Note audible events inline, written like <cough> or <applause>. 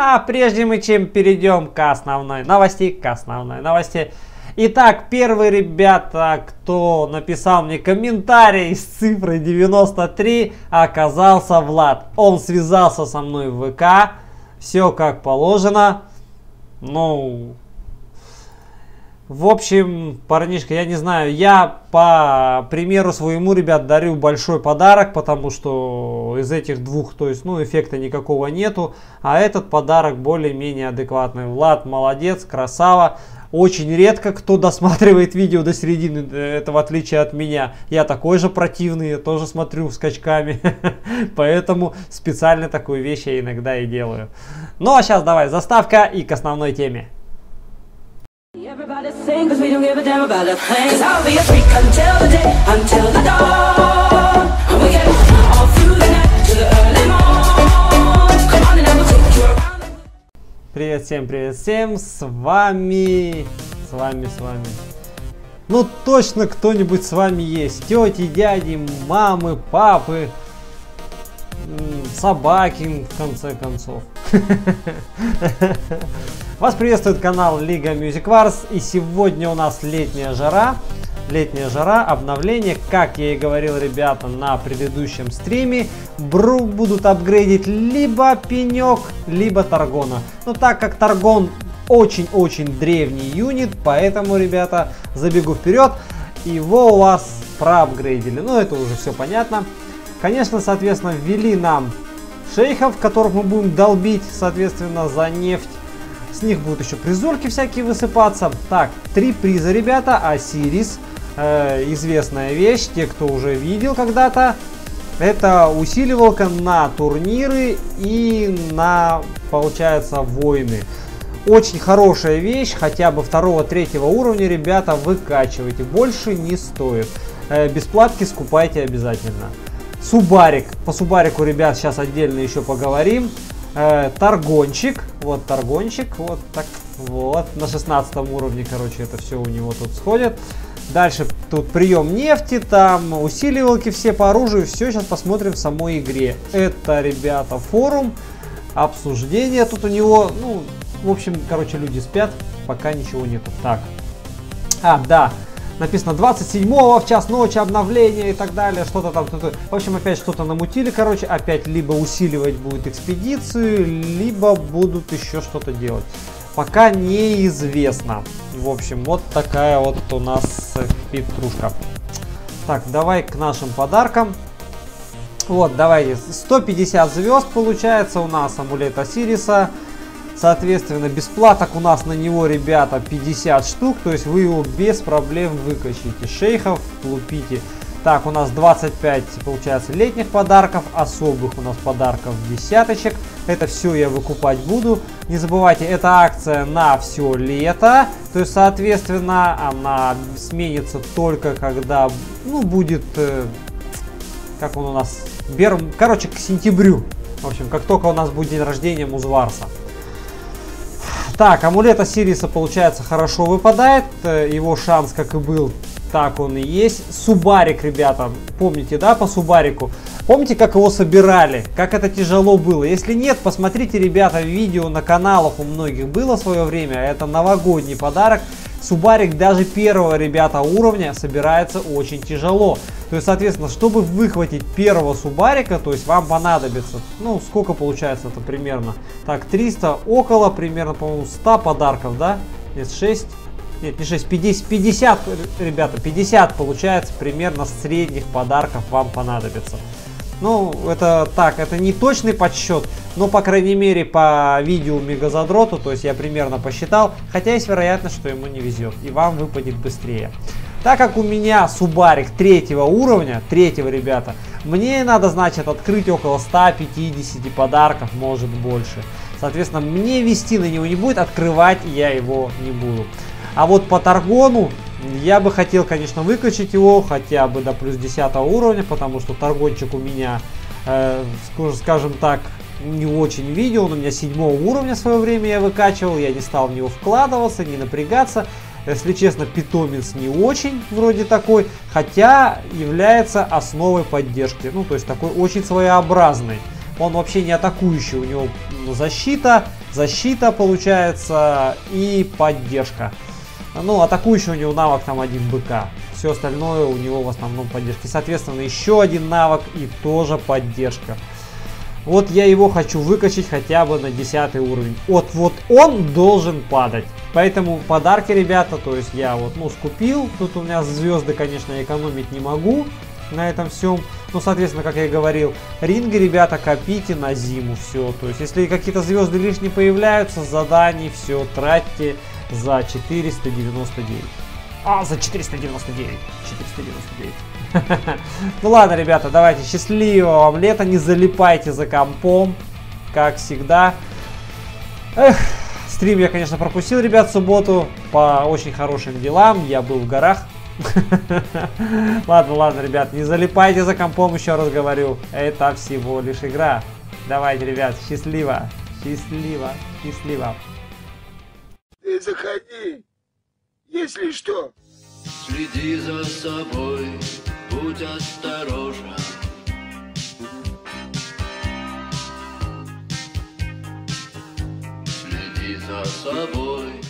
А прежде мы чем перейдем к основной новости, к основной новости. Итак, первый, ребята, кто написал мне комментарий с цифрой 93, оказался Влад. Он связался со мной в ВК, все как положено. Ну, в общем, парнишка, я не знаю, я по примеру своему, ребят, дарю большой подарок, потому что из этих двух, то есть, ну, эффекта никакого нету, а этот подарок более-менее адекватный. Влад, молодец, красава. Очень редко кто досматривает видео до середины, это в отличие от меня. Я такой же противный, я тоже смотрю скачками, <laughs> поэтому специально такую вещь я иногда и делаю. Ну а сейчас давай заставка и к основной теме. Привет всем, привет всем, с вами, с вами, с вами. Ну точно кто-нибудь с вами есть. Тети, дяди, мамы, папы, собаки, в конце концов. <laughs> Вас приветствует канал Лига Music Wars и сегодня у нас летняя жара. Летняя жара, обновление, как я и говорил, ребята, на предыдущем стриме, Брук будут апгрейдить либо Пенек, либо Таргона. Но так как Таргон очень-очень древний юнит, поэтому, ребята, забегу вперед, его у вас проапгрейдили. Ну, это уже все понятно. Конечно, соответственно, ввели нам шейхов, которых мы будем долбить, соответственно, за нефть. С них будут еще призорки всякие высыпаться. Так, три приза, ребята. Осирис. Э, известная вещь. Те, кто уже видел когда-то. Это усиливалка на турниры и на, получается, войны. Очень хорошая вещь, хотя бы второго-третьего уровня, ребята, выкачивайте. Больше не стоит. Э, бесплатки скупайте обязательно. Субарик. По Субарику, ребят, сейчас отдельно еще поговорим. Э, торгончик. Вот торгончик. Вот так. Вот. На 16 уровне, короче, это все у него тут сходит. Дальше тут прием нефти, там усиливалки все по оружию. Все сейчас посмотрим в самой игре. Это, ребята, форум. Обсуждение тут у него, ну, в общем, короче, люди спят, пока ничего нету. Так. А, да написано 27-го в час ночи обновление и так далее, что-то там. В общем, опять что-то намутили, короче, опять либо усиливать будет экспедицию, либо будут еще что-то делать. Пока неизвестно. В общем, вот такая вот у нас петрушка. Так, давай к нашим подаркам. Вот, давайте. 150 звезд получается у нас амулет Осириса. Соответственно, бесплаток у нас на него, ребята, 50 штук. То есть вы его без проблем выкачите. Шейхов лупите. Так, у нас 25, получается, летних подарков. Особых у нас подарков десяточек. Это все я выкупать буду. Не забывайте, это акция на все лето. То есть, соответственно, она сменится только когда, ну, будет, э, как он у нас, бер, короче, к сентябрю. В общем, как только у нас будет день рождения Музварса. Так, амулет Осириса, получается, хорошо выпадает. Э, его шанс, как и был, так он и есть. Субарик, ребята, помните, да, по Субарику? Помните, как его собирали? Как это тяжело было? Если нет, посмотрите, ребята, видео на каналах у многих было в свое время. Это новогодний подарок. Субарик даже первого, ребята, уровня собирается очень тяжело. То есть, соответственно, чтобы выхватить первого Субарика, то есть вам понадобится, ну, сколько получается это примерно? Так, 300, около примерно, по-моему, 100 подарков, да? Нет, 6, нет, не 6, 50, 50, ребята, 50 получается примерно средних подарков вам понадобится. Ну, это так, это не точный подсчет, но, по крайней мере, по видео Мегазадроту, то есть я примерно посчитал, хотя есть вероятность, что ему не везет, и вам выпадет быстрее. Так как у меня Субарик третьего уровня, третьего, ребята, мне надо, значит, открыть около 150 подарков, может больше. Соответственно, мне вести на него не будет, открывать я его не буду. А вот по Таргону я бы хотел, конечно, выкачать его хотя бы до плюс 10 уровня, потому что торгончик у меня, э, скажем так, не очень видел. Он у меня седьмого уровня в свое время я выкачивал, я не стал в него вкладываться, не напрягаться. Если честно, питомец не очень вроде такой, хотя является основой поддержки. Ну, то есть такой очень своеобразный. Он вообще не атакующий, у него защита, защита получается и поддержка. Ну, атакующий у него навык там один БК. Все остальное у него в основном поддержки. Соответственно, еще один навык и тоже поддержка. Вот я его хочу выкачать хотя бы на 10 уровень. Вот, вот он должен падать. Поэтому подарки, ребята, то есть я вот, ну, скупил. Тут у меня звезды, конечно, экономить не могу на этом всем. Ну, соответственно, как я и говорил, ринги, ребята, копите на зиму все. То есть, если какие-то звезды лишние появляются, заданий, все, тратьте за 499. А, за 499. 499. <laughs> ну ладно, ребята, давайте, счастливого вам лета, не залипайте за компом, как всегда. Эх, стрим я, конечно, пропустил, ребят, в субботу по очень хорошим делам, я был в горах. <laughs> ладно, ладно, ребят, не залипайте за компом, еще раз говорю, это всего лишь игра. Давайте, ребят, счастливо, счастливо, счастливо. Ты заходи, если что. Следи за собой, будь осторожен. Следи за собой.